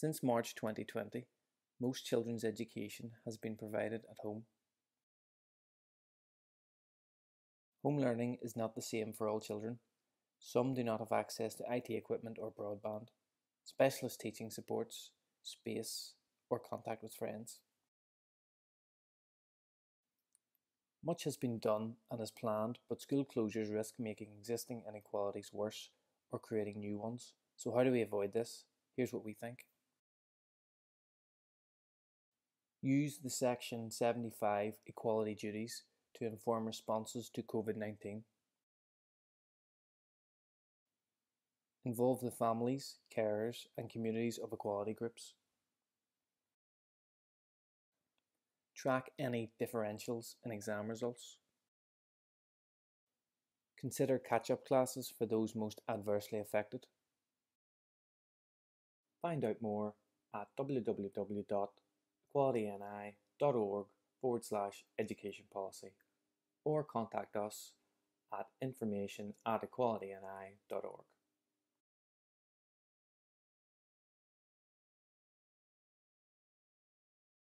Since March 2020, most children's education has been provided at home. Home learning is not the same for all children. Some do not have access to IT equipment or broadband, specialist teaching supports, space, or contact with friends. Much has been done and is planned, but school closures risk making existing inequalities worse or creating new ones. So how do we avoid this? Here's what we think. Use the Section 75 equality duties to inform responses to COVID-19. Involve the families, carers and communities of equality groups. Track any differentials in exam results. Consider catch-up classes for those most adversely affected. Find out more at www.equalityni.org forward slash education policy or contact us at information at equalityni.org.